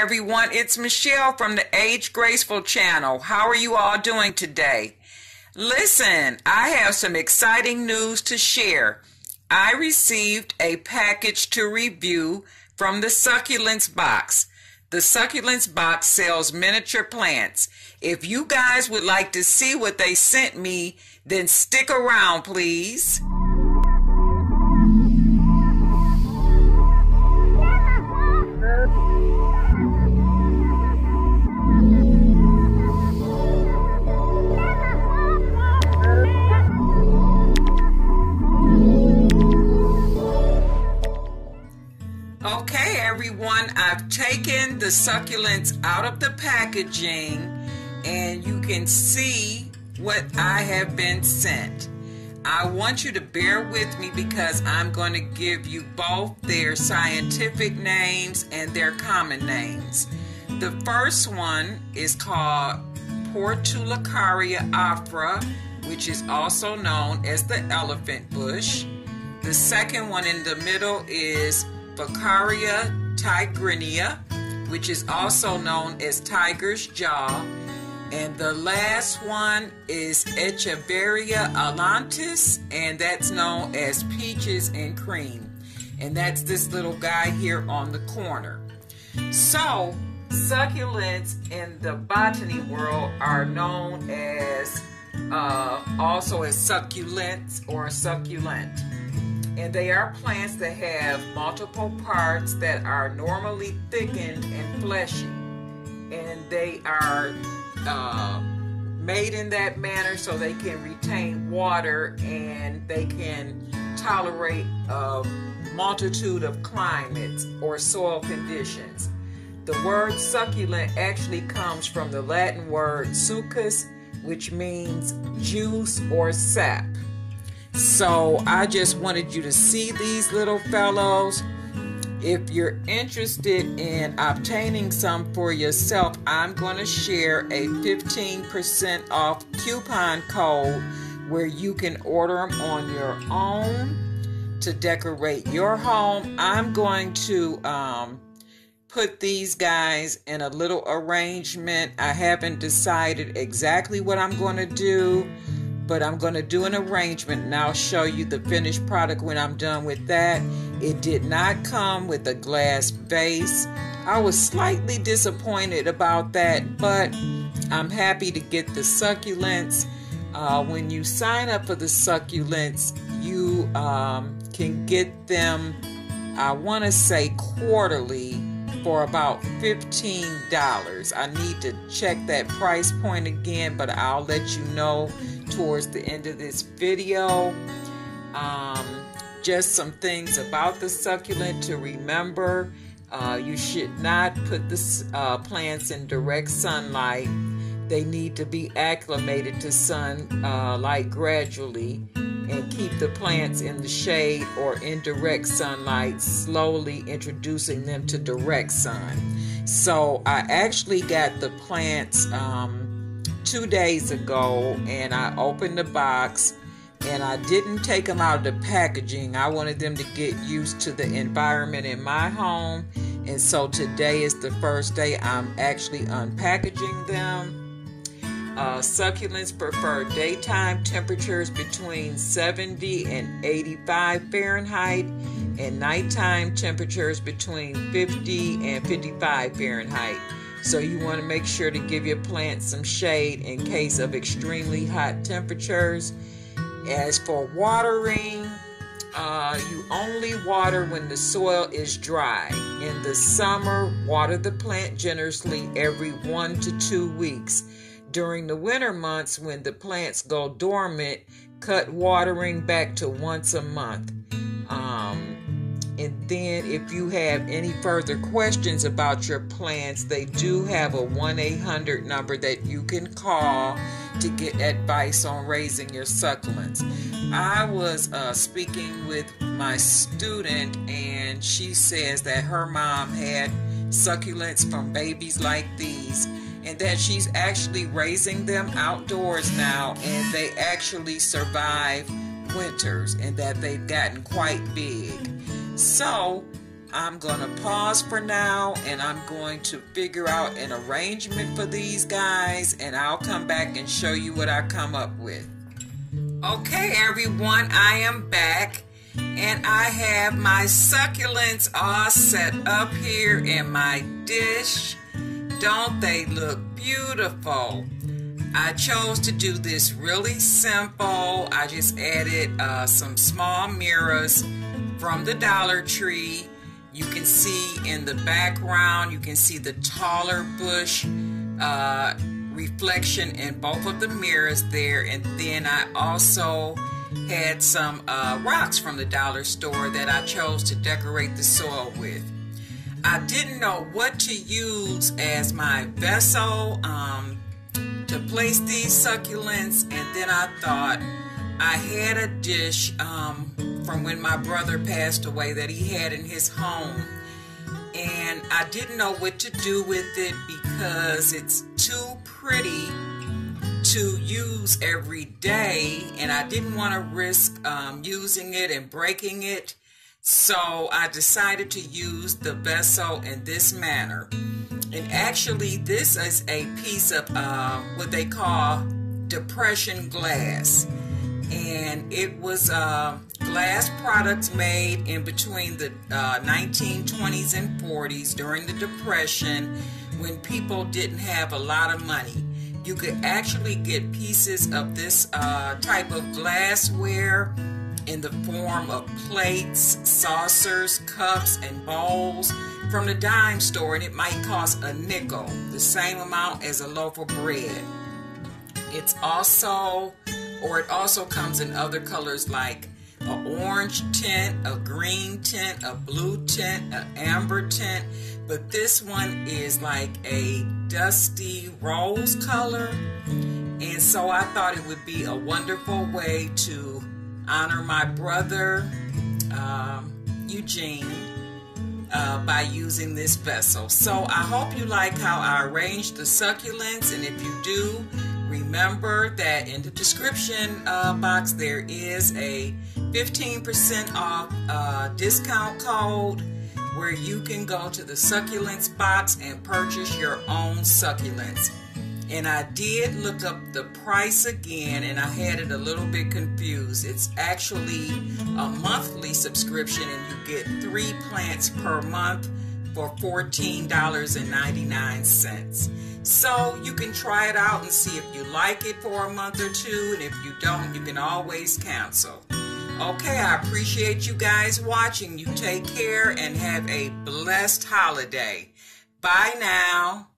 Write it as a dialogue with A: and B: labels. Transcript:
A: everyone, it's Michelle from the Age Graceful channel. How are you all doing today? Listen, I have some exciting news to share. I received a package to review from the Succulents box. The Succulents box sells miniature plants. If you guys would like to see what they sent me, then stick around, please. Everyone, I've taken the succulents out of the packaging and you can see what I have been sent. I want you to bear with me because I'm going to give you both their scientific names and their common names. The first one is called Portulacaria afra, which is also known as the elephant bush. The second one in the middle is Faucaria tigrina, which is also known as tiger's jaw. And the last one is Echeveria allantis, and that's known as peaches and cream. And that's this little guy here on the corner. So, succulents in the botany world are known as uh, also as succulents or succulent and they are plants that have multiple parts that are normally thickened and fleshy. And they are uh, made in that manner so they can retain water and they can tolerate a multitude of climates or soil conditions. The word succulent actually comes from the latin word succus which means juice or sap so I just wanted you to see these little fellows. If you're interested in obtaining some for yourself, I'm going to share a 15% off coupon code where you can order them on your own to decorate your home. I'm going to um, put these guys in a little arrangement. I haven't decided exactly what I'm going to do but I'm going to do an arrangement and I'll show you the finished product when I'm done with that. It did not come with a glass vase. I was slightly disappointed about that, but I'm happy to get the succulents. Uh, when you sign up for the succulents, you um, can get them, I want to say quarterly for about $15. I need to check that price point again, but I'll let you know towards the end of this video. Um, just some things about the succulent to remember. Uh, you should not put the uh, plants in direct sunlight. They need to be acclimated to sunlight uh, gradually and keep the plants in the shade or indirect sunlight, slowly introducing them to direct sun. So I actually got the plants um, two days ago and I opened the box and I didn't take them out of the packaging. I wanted them to get used to the environment in my home. And so today is the first day I'm actually unpackaging them. Uh, succulents prefer daytime temperatures between 70 and 85 Fahrenheit and nighttime temperatures between 50 and 55 Fahrenheit. So you want to make sure to give your plants some shade in case of extremely hot temperatures. As for watering, uh, you only water when the soil is dry. In the summer, water the plant generously every one to two weeks. During the winter months, when the plants go dormant, cut watering back to once a month. Um, and then, if you have any further questions about your plants, they do have a 1 800 number that you can call to get advice on raising your succulents. I was uh, speaking with my student, and she says that her mom had succulents from babies like these and that she's actually raising them outdoors now and they actually survive winters and that they've gotten quite big. So, I'm going to pause for now and I'm going to figure out an arrangement for these guys and I'll come back and show you what I come up with. Okay, everyone, I am back and I have my succulents all set up here in my dish. Don't they look beautiful? I chose to do this really simple. I just added uh, some small mirrors from the Dollar Tree you can see in the background, you can see the taller bush uh, reflection in both of the mirrors there. And then I also had some uh, rocks from the dollar store that I chose to decorate the soil with. I didn't know what to use as my vessel um, to place these succulents, and then I thought I had a dish um, from when my brother passed away that he had in his home. And I didn't know what to do with it because it's too pretty to use every day, and I didn't want to risk um, using it and breaking it. So I decided to use the vessel in this manner. And actually, this is a piece of uh, what they call depression glass and it was uh, glass products made in between the uh, 1920s and 40s during the Depression when people didn't have a lot of money. You could actually get pieces of this uh, type of glassware in the form of plates, saucers, cups, and bowls from the dime store, and it might cost a nickel, the same amount as a loaf of bread. It's also or it also comes in other colors like an orange tint, a green tint, a blue tint, an amber tint, but this one is like a dusty rose color. And so I thought it would be a wonderful way to honor my brother, um, Eugene, uh, by using this vessel. So I hope you like how I arranged the succulents, and if you do, Remember that in the description uh, box there is a 15% off uh, discount code where you can go to the succulents box and purchase your own succulents. And I did look up the price again and I had it a little bit confused. It's actually a monthly subscription and you get three plants per month for $14.99. So you can try it out and see if you like it for a month or two, and if you don't, you can always cancel. Okay, I appreciate you guys watching. You take care and have a blessed holiday. Bye now.